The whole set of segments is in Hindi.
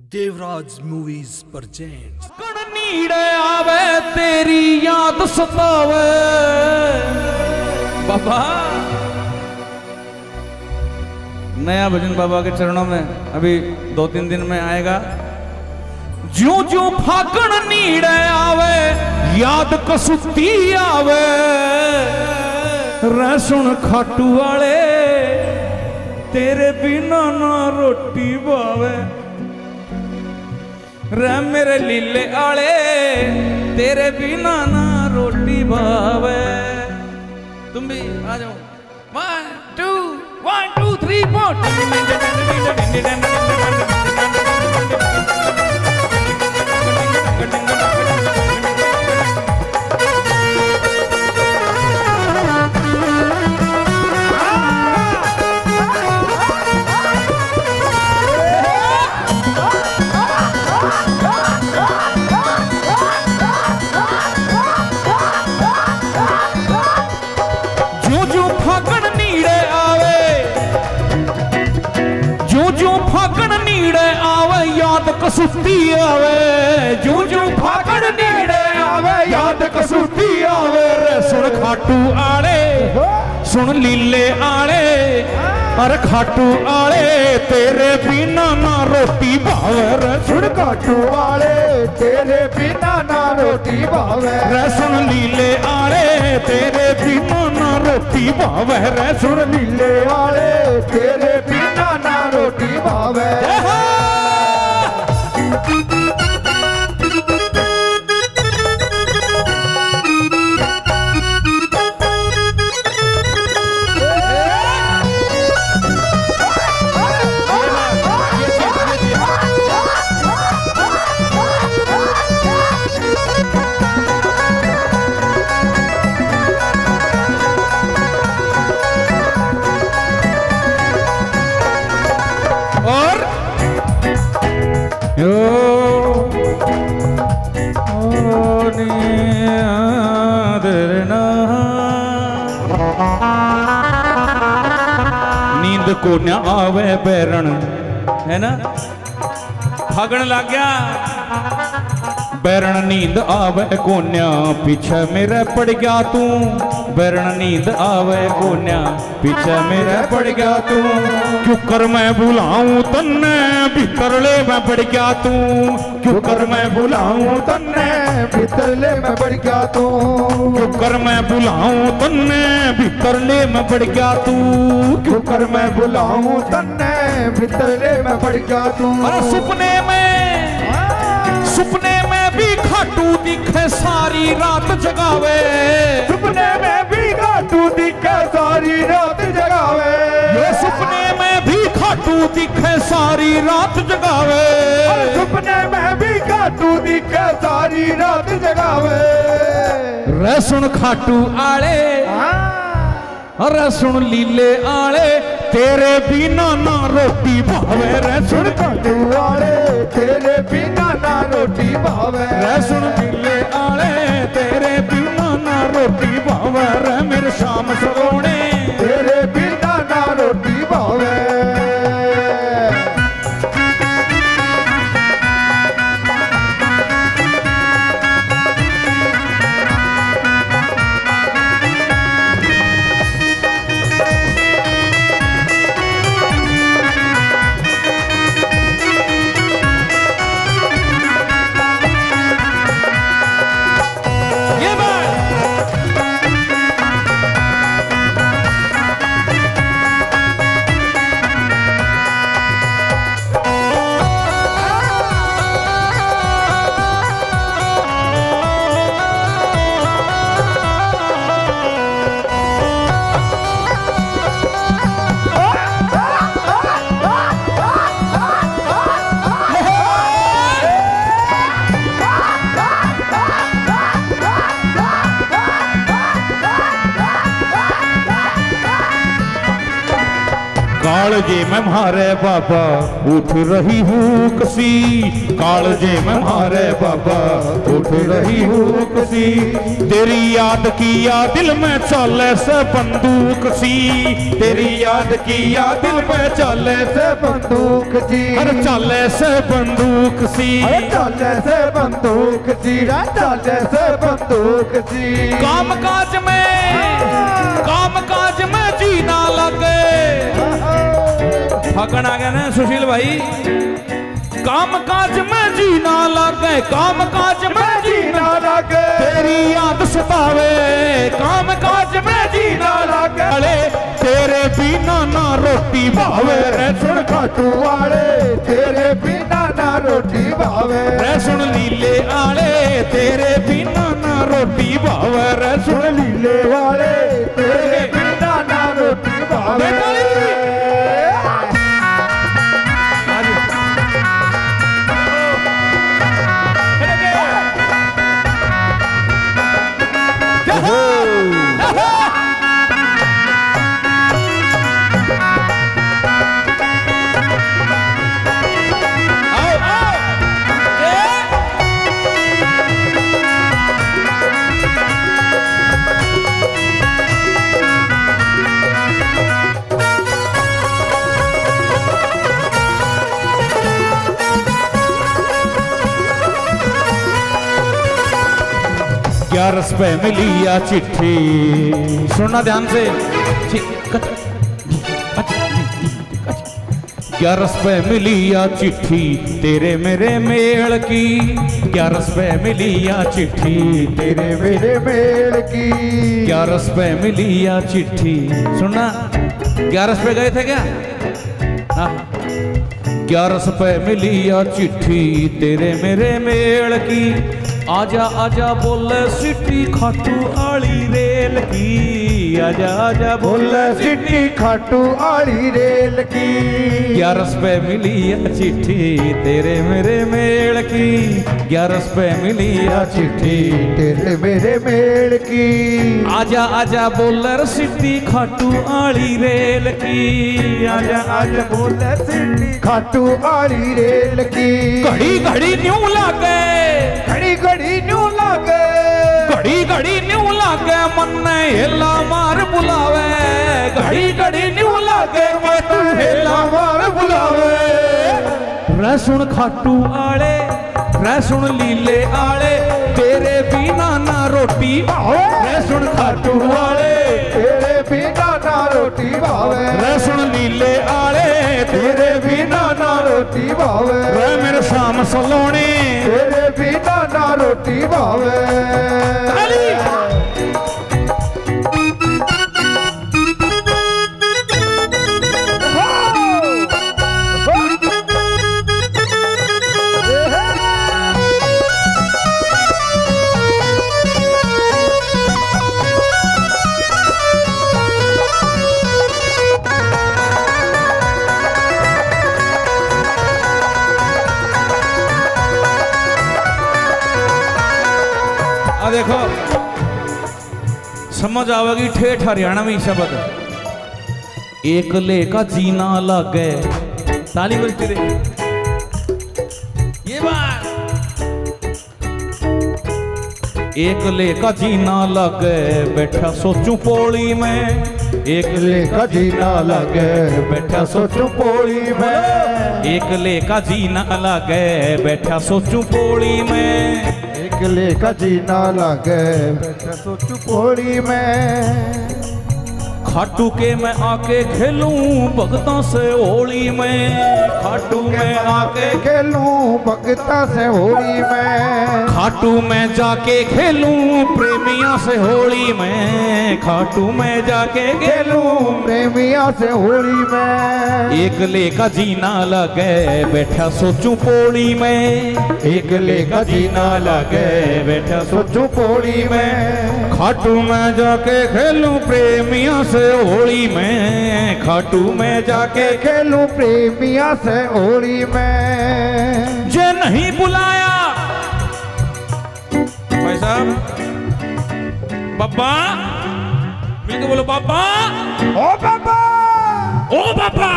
देवराज मूवीज़ पर नीड़े आवे, तेरी याद सतावे। बाबा। नया भजन बाबा के चरणों में अभी दो तीन दिन में आएगा। ज्यो जो फाकण नीड़े आवे, याद कसुती आवे। रसुन खाटू वाले, तेरे बिना ना रोटी बावे। रे मेरे लीले आले, तेरे बिना ना रोटी भावे। तुम भी आ जाओ। One two one two three four नेड़े आवे याद कसूती आवे जू जू फाकड़ नेड़े आवे याद कसूती आवे रे सुन खाटू आड़े सुन लीले आड़े अरे खाटू आड़े तेरे बिना ना रोटी भावे रे सुन खाटू आड़े तेरे बिना ना रोटी भावे रे सुन लीले आड़े तेरे बिना ना रोटी भावे रे सुन लीले आड़े तेरे बिना ना रोटी भावे Música को न आवे बैरण। है ना? फगण लग गया बैरण नींद आवे कोन्या, पीछे मेरे पड़ गया तू। बैरण नींद आवे कोन्या, पीछे मेरे पड़ गया तू। क्यों कर मैं बुलाऊं तन्ने, भीतरले मैं पड़ गया तू। क्यों कर मैं बुलाऊं तन्ने, भीतरले मैं पड़ गया तू। क्यों कर मैं बुलाऊं तन्ने भितरले में पड़ गया तू। क्यों कर मैं बुलाऊं तन्ने? भितरले में पड़ गया तू। अरे सपने में हाँ। सपने में भी खाटू दिखे सारी रात जगावे। सपने में भी खाटू दिखे सारी रात जगावे। ये सपने में भी खाटू दिखे सारी रात जगावे। सपने में भी खाटू दिखे सारी रात जगावे। रसुन खाटू आले हाँ। अरे सुन लीले आले तेरे बिना ना रोटी भावे। रे सुन कदू आले तेरे बिना ना रोटी भावे। रे सुन लीले कालजे में मारे बाबा। उठ रही हूँ कसी। कालजे में मारे बाबा। उठ रही हूँ कसी। तेरी याद किया दिल में चले से बंदूक सी। तेरी याद किया दिल में चले से बंदूक जी हर चले से बंदूक सी। अरे चले से बंदूक जी चले से बंदूक जी काम काज में काम काज में जीना लगे। फगन आ गया ना सुशील भाई काम काज में जीना लगे काम काज में जीना लगे तेरी याद सतावे काम काज में जीना लगे अरे तेरे बिना ना रोटी भावे रे सुन खाटू वाले तेरे बिना ना रोटी भावे रे सुन लीले आले तेरे बिना ना रोटी भावे रे सुन ग्यारह पे मिली या चिट्ठी सुनना ध्यान से। ग्यारह पे मिली या चिट्ठी तेरे मेरे मेल की? ग्यारह पे मिली या चिट्ठी तेरे मेरे मेल की? ग्यारह पे मिली या चिट्ठी सुनना ग्यारह पे गए थे क्या? हाँ। ग्यारह पे मिली या चिट्ठी तेरे मेरे मेल की? आजा आजा बोले सिटी खाटू आली रेल की आजा आजा बोले सिटी खाटू आड़ी रेल की। ग्यारह पे मिली या चिट्ठी तेरे मेरे मेल की। ग्यारह पे मिली या चिट्ठी तेरे मेरे मेल की। आजा आजा बोलर सिटी खाटू आली रेल की। आजा आज बोले सिटी खाटू आड़ी रेल की। घड़ी घड़ी न्यू लागे। घड़ी घड़ी न्यू लागे। घड़ी घड़ी न्यू लागे मन ने हेला मार बुलावे घड़ी घड़ी न्यू लागे मैं तू हेला मार बुलावे रे सुन खाटू आले रे सुन लीले आले तेरे बिना ना रोटी रे सुन खाटू आले तेरे बिना ना रोटी भावे रे सुन लीले आले तेरे बिना ना रोटी भावे रे मेरे शाम सलोने तेरे बिना ना रोटी भावे देखो। समझ आवेगी ठेठ हरियाणा में शब्द। एक ले का जीना लागे। ताली बजती रही ये बात। एक ले का जीना लागे बैठा सोचूं पोली में। एक ले का जीना लगे बैठा सोचू पोली में। एक ले का जीना लागे बैठा सोचू पोली में। एक ले का जीना लगे सोचू में। खाटू के मैं आके खेलूं भगता से होली में। खाटू में आके खेलूं भगता से होली में। खाटू में जाके खेलूं, प्रेमिया से होली में। खाटू में जाके खेलूं, प्रेमिया से होली में। एक ले का जीना लगे, बैठा सोचूं पोली में। एक ले का जीना लगे, बैठा सोचूं पोली में। खाटू में जाके खेलूं, प्रेमिया से होली में खाटू में जाके खेलूं प्रेमिया से होली में। जे नहीं बुलाया। भाई साहब बाबा मिलके बोलो बाबा। ओ बाबा! ओ बाबा!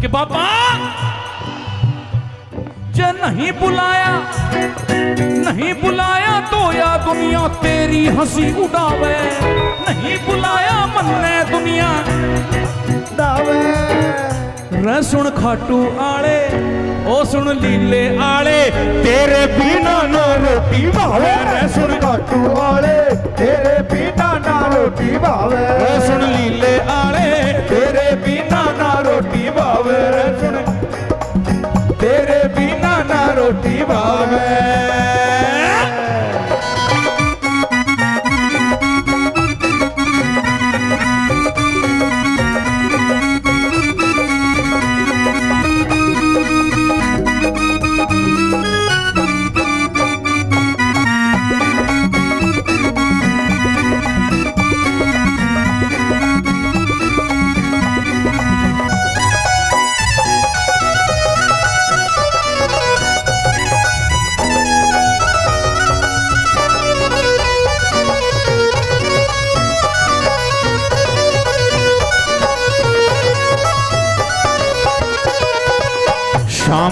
कि बाबा जे नहीं बुलाया नहीं बुलाया तो या दुनिया तेरी हँसी उड़ावे। ਮੈਂ ਸੁਣ ਖਾਟੂ ਆਲੇ ਉਹ ਸੁਣ ਲੀਲੇ ਆਲੇ। ਤੇਰੇ ਬਿਨਾ ਨਾ ਰੋਟੀ ਭਾਵੇ। ਮੈਂ ਸੁਣ ਖਾਟੂ ਆਲੇ ਤੇਰੇ ਬਿਨਾ ਨਾ ਰੋਟੀ ਭਾਵੇ। ਮੈਂ ਸੁਣ ਲੀਲੇ ਆਲੇ ਤੇਰੇ ਬਿਨਾ ਨਾ ਰੋਟੀ ਭਾਵੇ। ਮੈਂ ਸੁਣ ਤੇਰੇ ਬਿਨਾ ਨਾ ਰੋਟੀ ਭਾਵੇ।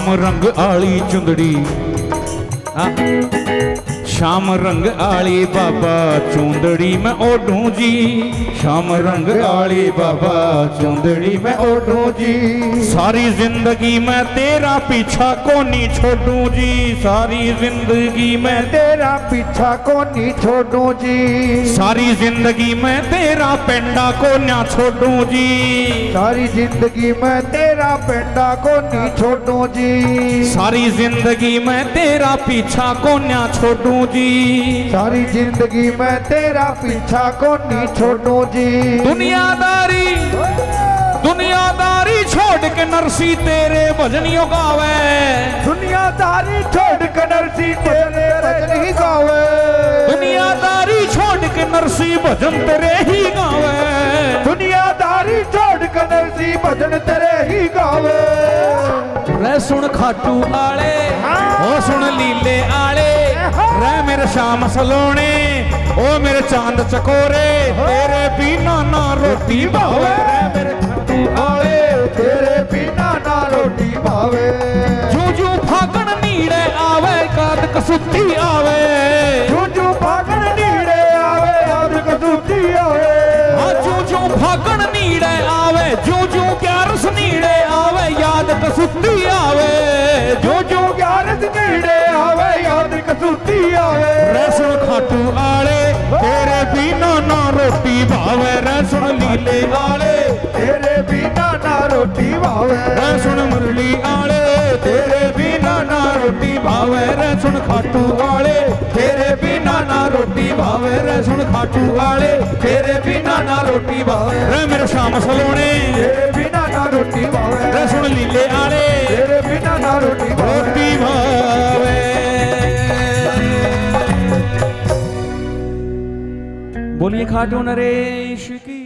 शाम रंग आली चुंदड़ी। शाम रंग आली बाबा चुंदड़ी में ओढ़ू जी। शाम रंग आली बाबा चुंदड़ी में ओढ़ू जी। सारी ज़िंदगी मैं तेरा पीछा को नहीं छोड़ू जी। सारी ज़िंदगी मैं तेरा पीछा को नहीं छोड़ू जी। सारी ज़िंदगी मैं तेरा पेंडा को ना छोड़ू जी। सारी ज़िंदगी मैं तेरा पेंडा को नहीं छोड़ू जी। सारी ज़िंदगी मैं तेरा पीछा को ना छोड़ू जी। सारी ज़िंदगी मैं तेरा पीछा को नहीं छोड़ू जी। दुनियादारी दुनियादारी छोड़ के नरसी तेरे भजनियों का वे दुनियादारी छोड़ के नरसी तेरे भजनी गावे। दुनियादारी छोड़ के नरसी भजन तेरे ही गावे। सारी चढ़ कदर सी भजन तेरे ही गावे। रे सुन खाटू आले हाँ। ओ सुन लीले आले हाँ। रे मेरे शाम सलोने ओ मेरे चाँद चकोरे हाँ। तेरे बिना ना रोटी भावे। रे मेरे खाटू आले तेरे बिना ना रोटी भावे। जो जो फागण नीड़े आवे कात कसुती आवे। जो जो फागण ਰੋਟੀ ਭਾਵੇ ਰਸਣ ਲੀਲੇ ਆਲੇ ਤੇਰੇ ਬਿਨਾ ਨਾ ਰੋਟੀ ਭਾਵੇ। ਰਸਣ ਮੁਰਲੀ ਵਾਲੇ ਤੇਰੇ ਬਿਨਾ ਨਾ ਰੋਟੀ ਭਾਵੇ ਰਸਣ ਖਾਟੂ ਆਲੇ ਤੇਰੇ ਬਿਨਾ ਨਾ ਰੋਟੀ ਭਾਵੇ ਰਸਣ ਖਾਟੂ ਵਾਲੇ। ਤੇਰੇ ਬਿਨਾ ਨਾ ਰੋਟੀ ਭਾਵੇ। ਰੇ ਮੇਰੇ ਸ਼ਾਮ ਸਲੋਣੇ खाटू नरेश की